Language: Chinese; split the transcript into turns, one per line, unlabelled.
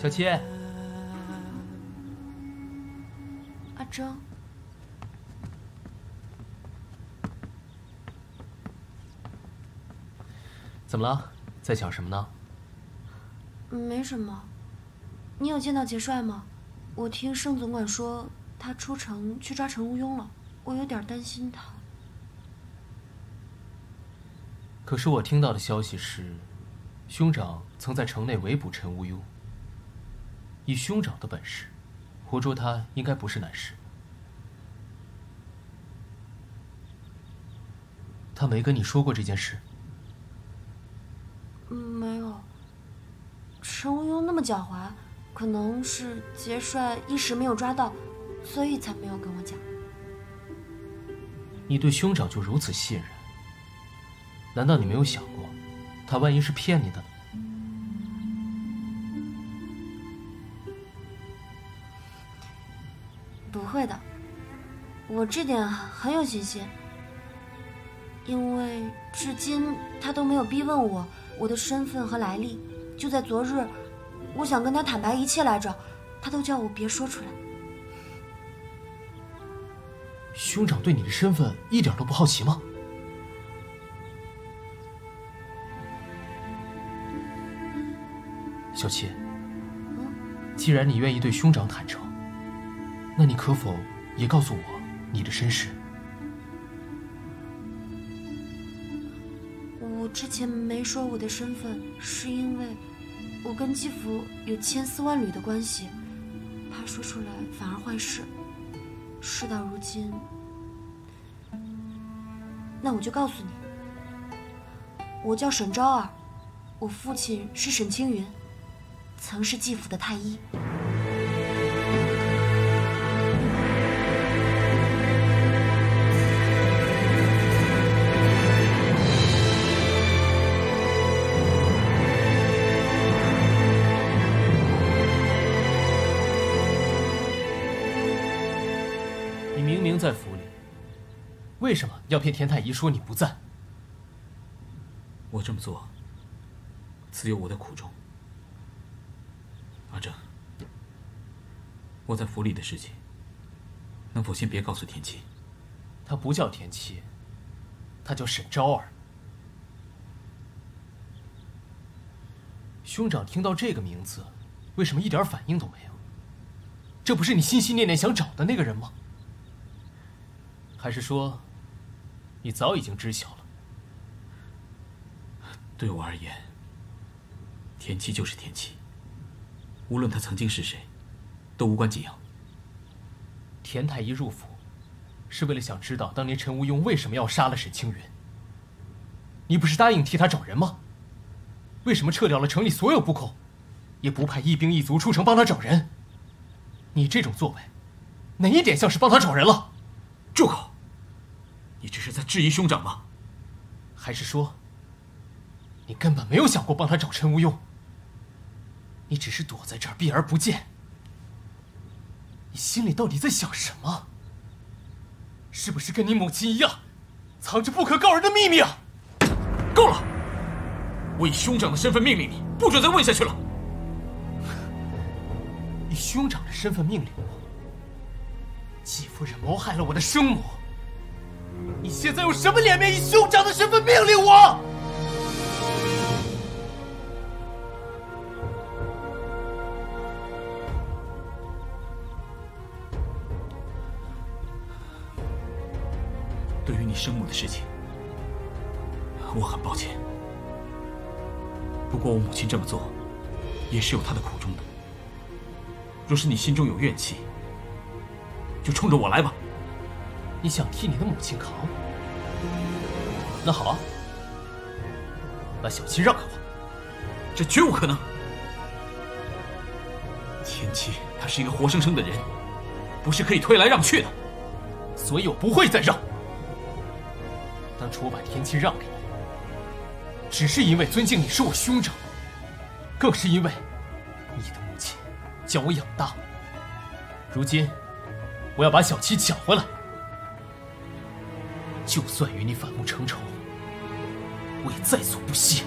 小七，
阿征，
怎么了？在想什么呢？
没什么。你有见到杰帅吗？我听盛总管说他出城去抓陈无庸了，我有点担心他。
可是我听到的消息是，兄长曾在城内围捕陈无忧。以兄长的本事，活捉他应该不是难事。他没跟你说过这件事？
没有。陈无忧那么狡猾，可能是杰帅一时没有抓到，所以才没有跟我讲。
你对兄长就如此信任？难道你没有想过，他万一是骗你的呢？
不会的，我这点很有信心，因为至今他都没有逼问我我的身份和来历。就在昨日，我想跟他坦白一切来着，他都叫我别说出来。
兄长对你的身份一点都不好奇吗？小七，既然你愿意对兄长坦诚。那你可否也告诉我你的身世？
我之前没说我的身份，是因为我跟继父有千丝万缕的关系，怕说出来反而坏事。事到如今，那我就告诉你，我叫沈昭儿，我父亲是沈青云，曾是继父的太医。
你明明在府里，为什么要骗田太医说你不在？
我这么做，自有我的苦衷。阿正，我在府里的事情，能否先别告诉田七？
他不叫田七，他叫沈昭儿。兄长听到这个名字，为什么一点反应都没有？这不是你心心念念想找的那个人吗？还是说，你早已经知晓了？
对我而言，田七就是田七，无论他曾经是谁，都无关紧要。
田太医入府，是为了想知道当年陈无庸为什么要杀了沈青云。你不是答应替他找人吗？为什么撤掉了城里所有布控，也不派一兵一卒出城帮他找人？你这种作为，哪一点像是帮他找人了？
住口！你这是在质疑兄长吗？
还是说，你根本没有想过帮他找陈无庸？你只是躲在这儿避而不见？你心里到底在想什么？是不是跟你母亲一样，藏着不可告人的秘密啊？
够了！我以兄长的身份命令你，不准再问下去了。
以兄长的身份命令我，季夫人谋害了我的生母。你现在用什么脸面以兄长的身份命令我？
于你生母的事情，我很抱歉。不过我母亲这么做，也是有她的苦衷的。若是你心中有怨气，就冲着我来吧。
你想替你的母亲扛？那好啊，把小七让给我。
这绝无可能。天七他是一个活生生的人，不是可以推来让去的，
所以我不会再让。当初我把天青让给你，只是因为尊敬你是我兄长，更是因为你的母亲将我养大。如今，我要把小七抢回来。就算与你反目成仇，我也在所不惜。